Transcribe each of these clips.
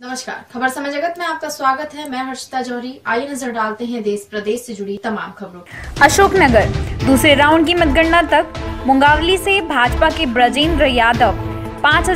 नमस्कार। खबर समय जगत में आपका स्वागत है। मैं हर्षिता जौहरी। आइए नज़र डालते हैं देश प्रदेश से जुड़ी तमाम खबरों अशोकनगर, दूसरे राउंड की मतगणना तक मुंगावली से भाजपा के ब्रजेंद्र यादव पाँच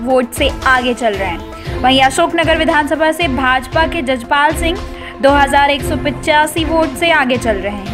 वोट से आगे चल रहे हैं। वहीं अशोकनगर विधानसभा से भाजपा के जजपाल सिंह दो वोट से आगे चल रहे हैं।